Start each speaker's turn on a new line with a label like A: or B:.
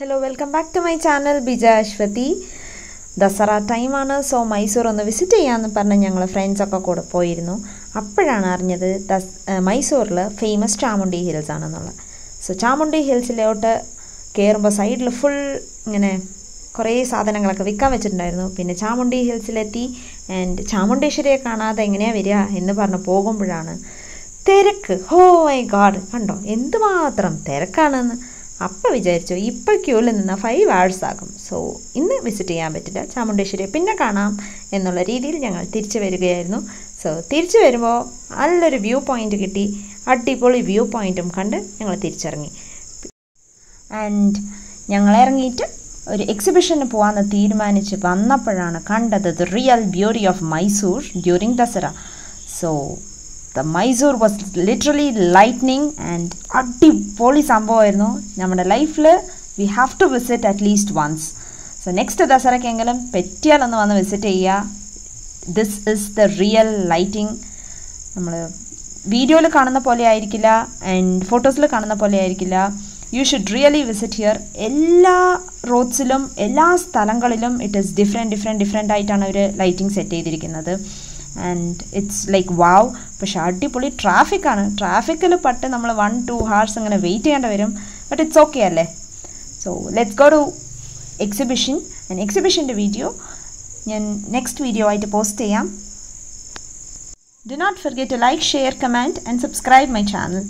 A: Hello welcome back to my channel Bija Aswathy Dasara ടൈമാണ് so Mysore ഒന്ന് visit ചെയ്യാമെന്ന് പറഞ്ഞ് ഞങ്ങൾ ഫ്രണ്ട്സൊക്കെ കൂടെ പോയിരുന്നു. അപ്പോഴാണ് അറിഞ്ഞത് ദസ് മൈസൂരിൽ ഫേമസ് ചാമുണ്ടി ഹിൽസ് ആണെന്നുള്ളത്. സോ ചാമുണ്ടി ഹിൽസിലോട്ട് കയറുമ്പോൾ സൈഡിൽ ഫുൾ ഇങ്ങനെ കുറേ സാധനങ്ങളൊക്കെ വിൽക്കാൻ വെച്ചിട്ടുണ്ടായിരുന്നു. പിന്നെ ചാമുണ്ടി ഹിൽസിലെത്തി ആൻഡ് ചാമുണ്ടേശ്വരിയെ കാണാതെ എങ്ങനെയാണ് വരിക എന്ന് പറഞ്ഞ് പോകുമ്പോഴാണ് തിരക്ക്. ഹോ മൈ ഗാഡ് കണ്ടോ? എന്തുമാത്രം തിരക്കാണെന്ന്. അപ്പം വിചാരിച്ചു ഇപ്പോൾ ക്യൂവിൽ നിന്ന് ഫൈവ് ആഴ്സ് ആകും. സോ ഇന്ന് വിസിറ്റ് ചെയ്യാൻ പറ്റില്ല. ചാമുണ്ടേശ്വരിയെ പിന്നെ കാണാം എന്നുള്ള രീതിയിൽ ഞങ്ങൾ തിരിച്ചു വരികയായിരുന്നു. സോ തിരിച്ചു വരുമ്പോൾ നല്ലൊരു വ്യൂ പോയിന്റ് കിട്ടി. അടിപൊളി വ്യൂ പോയിന്റും കണ്ട് ഞങ്ങൾ തിരിച്ചിറങ്ങി. ആൻഡ് ഞങ്ങൾ ഇറങ്ങിയിട്ട് ഒരു എക്സിബിഷന് പോകാമെന്ന് തീരുമാനിച്ച് വന്നപ്പോഴാണ് കണ്ടത് the real beauty of Mysore during Dasara. So the Mysore was literally lightning and അടിപൊളി സംഭവമായിരുന്നു. നമ്മുടെ ലൈഫിൽ we have to visit at least once so next ദസറയ്ക്കെങ്കിലും പറ്റിയാലൊന്ന് വന്ന് വിസിറ്റ് ചെയ്യുക. This is the real lighting നമ്മൾ വീഡിയോയിൽ കാണുന്ന പോലെ ആയിരിക്കില്ല ആൻഡ് ഫോട്ടോസിൽ കാണുന്ന പോലെ ആയിരിക്കില്ല. You should really visit here എല്ലാ റോഡ്സിലും എല്ലാ സ്ഥലങ്ങളിലും it is different different different ആയിട്ടാണ് അവർ ലൈറ്റിംഗ് സെറ്റ് ചെയ്തിരിക്കുന്നത്. ആൻഡ് ഇറ്റ്സ് ലൈക്ക് വാവ് പക്ഷേ അടിപൊളി ട്രാഫിക്കാണ്. ട്രാഫിക്കിൽ പെട്ട് നമ്മൾ വൺ ടു ഹവേഴ്സ് ഇങ്ങനെ വെയിറ്റ് ചെയ്യേണ്ടി വരും. ബട്ട് ഇറ്റ്സ് ഓക്കെ അല്ലേ? So let's go to exhibition and എക്സിബിഷന്റെ video ഞാൻ നെക്സ്റ്റ് വീഡിയോ ആയിട്ട് പോസ്റ്റ് ചെയ്യാം. Do not forget to like, share, comment and subscribe my channel.